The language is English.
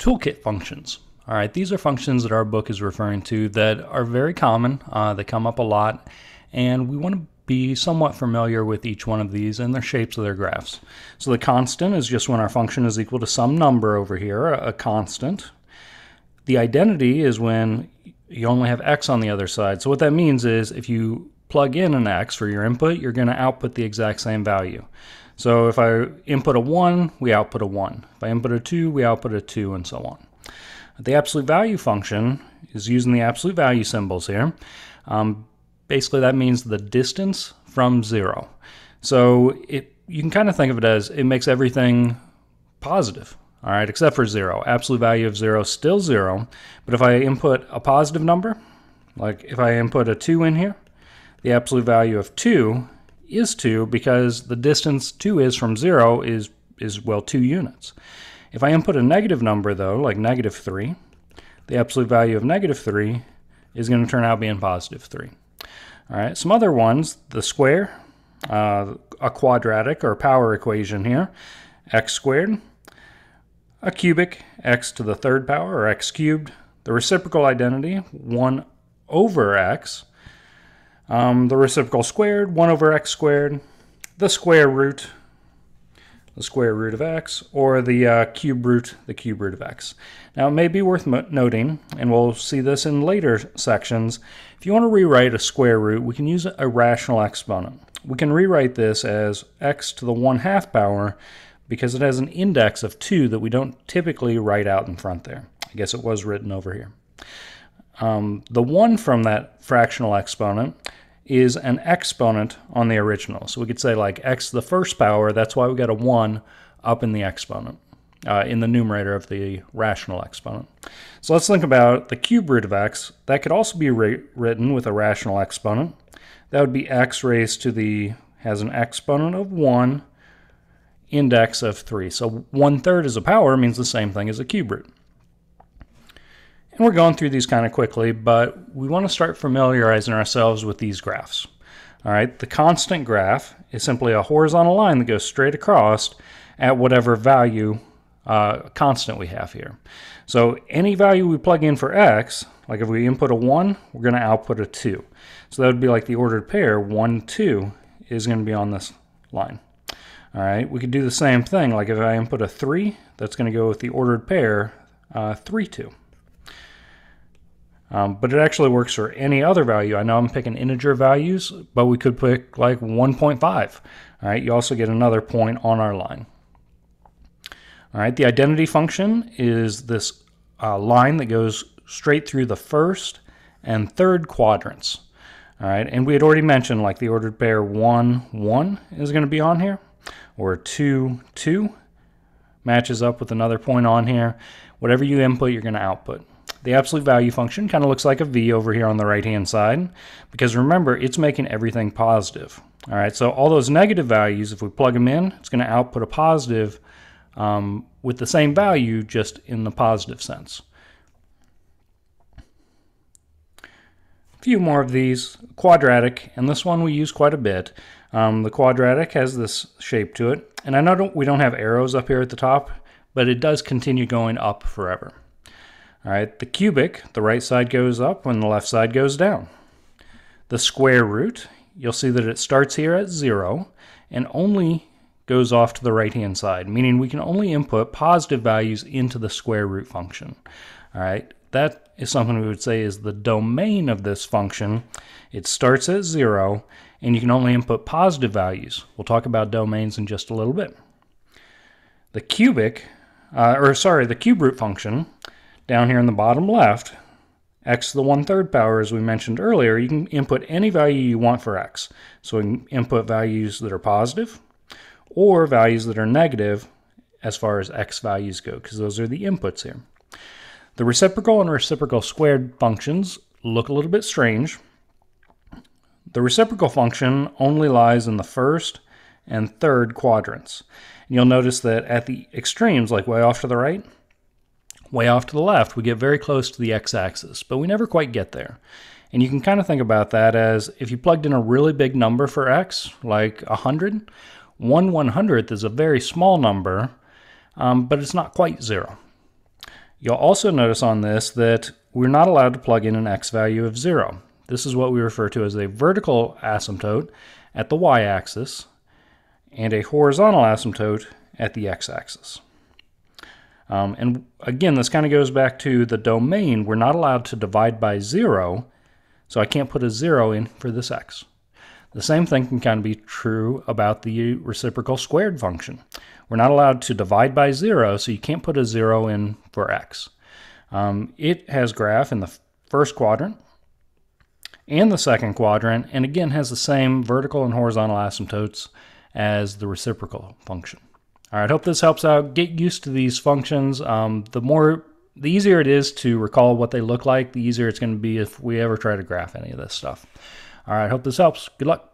toolkit functions. All right, these are functions that our book is referring to that are very common. Uh, they come up a lot, and we want to be somewhat familiar with each one of these and their shapes of their graphs. So the constant is just when our function is equal to some number over here, a constant. The identity is when you only have x on the other side. So what that means is if you plug in an x for your input, you're going to output the exact same value. So if I input a 1, we output a 1. If I input a 2, we output a 2, and so on. The absolute value function is using the absolute value symbols here. Um, basically, that means the distance from 0. So it, you can kind of think of it as it makes everything positive all right, except for zero. Absolute value of zero still zero, but if I input a positive number, like if I input a two in here, the absolute value of two is two because the distance two is from zero is, is well, two units. If I input a negative number though, like negative three, the absolute value of negative three is going to turn out being positive three. All right, some other ones, the square, uh, a quadratic or power equation here, x squared a cubic, x to the third power, or x cubed, the reciprocal identity, 1 over x, um, the reciprocal squared, 1 over x squared, the square root, the square root of x, or the uh, cube root, the cube root of x. Now, it may be worth noting, and we'll see this in later sections, if you want to rewrite a square root, we can use a rational exponent. We can rewrite this as x to the 1 half power because it has an index of 2 that we don't typically write out in front there. I guess it was written over here. Um, the 1 from that fractional exponent is an exponent on the original. So we could say like x to the first power, that's why we got a 1 up in the exponent, uh, in the numerator of the rational exponent. So let's think about the cube root of x. That could also be written with a rational exponent. That would be x raised to the, has an exponent of 1 index of 3. So one third as a power means the same thing as a cube root. And we're going through these kind of quickly, but we want to start familiarizing ourselves with these graphs. All right, the constant graph is simply a horizontal line that goes straight across at whatever value uh, constant we have here. So any value we plug in for x, like if we input a 1, we're going to output a 2. So that would be like the ordered pair, 1, 2 is going to be on this line. All right, we could do the same thing. Like if I input a 3, that's going to go with the ordered pair uh, 3, 2. Um, but it actually works for any other value. I know I'm picking integer values, but we could pick like 1.5. All right, you also get another point on our line. All right, the identity function is this uh, line that goes straight through the first and third quadrants. All right, and we had already mentioned like the ordered pair 1, 1 is going to be on here or 2, 2 matches up with another point on here. Whatever you input, you're going to output. The absolute value function kind of looks like a V over here on the right-hand side because remember, it's making everything positive. All right, so all those negative values, if we plug them in, it's going to output a positive um, with the same value, just in the positive sense. A few more of these. Quadratic, and this one we use quite a bit. Um, the quadratic has this shape to it, and I know don't, we don't have arrows up here at the top, but it does continue going up forever. All right, the cubic, the right side goes up when the left side goes down. The square root, you'll see that it starts here at zero and only goes off to the right-hand side, meaning we can only input positive values into the square root function. All right, that is something we would say is the domain of this function. It starts at zero and you can only input positive values. We'll talk about domains in just a little bit. The cubic, uh, or sorry, the cube root function down here in the bottom left, x to the one-third power, as we mentioned earlier, you can input any value you want for x. So we can input values that are positive or values that are negative as far as x values go, because those are the inputs here. The reciprocal and reciprocal squared functions look a little bit strange. The reciprocal function only lies in the first and third quadrants. And you'll notice that at the extremes, like way off to the right, way off to the left, we get very close to the x-axis, but we never quite get there. And you can kind of think about that as if you plugged in a really big number for x, like 100, 1 100th is a very small number, um, but it's not quite zero. You'll also notice on this that we're not allowed to plug in an x value of 0. This is what we refer to as a vertical asymptote at the y-axis and a horizontal asymptote at the x-axis. Um, and again, this kind of goes back to the domain. We're not allowed to divide by 0, so I can't put a 0 in for this x. The same thing can kind of be true about the reciprocal squared function. We're not allowed to divide by 0, so you can't put a 0 in for x. Um, it has graph in the first quadrant and the second quadrant, and again has the same vertical and horizontal asymptotes as the reciprocal function. All right, hope this helps out. Get used to these functions. Um, the more, the easier it is to recall what they look like, the easier it's going to be if we ever try to graph any of this stuff. All right, hope this helps. Good luck.